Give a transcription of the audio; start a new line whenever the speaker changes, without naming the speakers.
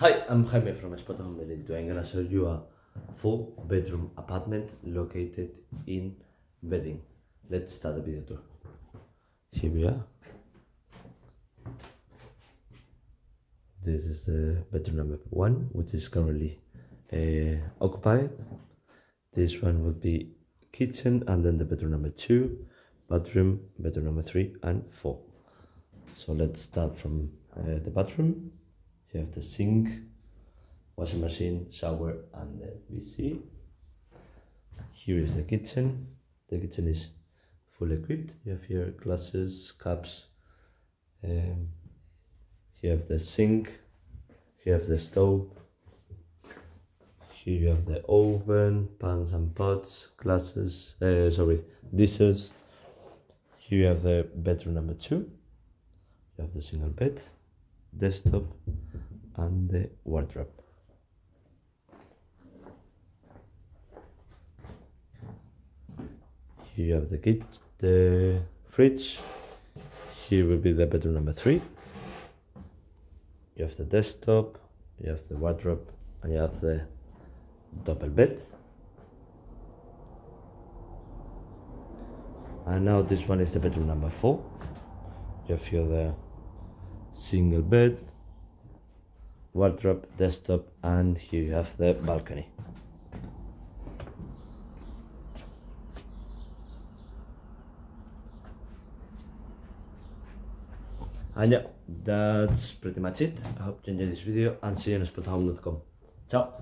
Hi, I'm Jaime from Spot Home Merito. I'm gonna show you a full bedroom apartment located in Wedding. Let's start the video tour. Here we are. This is the bedroom number one, which is currently uh, occupied. This one would be kitchen, and then the bedroom number two, bathroom, bedroom number three, and four. So let's start from uh, the bathroom. You have the sink, washing machine, shower, and the WC. Here is the kitchen. The kitchen is fully equipped. You have here glasses, cups. Um, you have the sink. You have the stove. Here you have the oven, pans and pots, glasses. Uh, sorry, dishes. Here you have the bedroom number two. You have the single bed, desktop, and the wardrobe. Here you have the kit, the fridge. Here will be the bedroom number three. You have the desktop, you have the wardrobe, and you have the double bed. And now this one is the bedroom number four. You have here uh, the single bed, wardrobe, desktop, and here you have the balcony. And yeah, that's pretty much it. I hope you enjoyed this video and see you on spotahome.com. Ciao!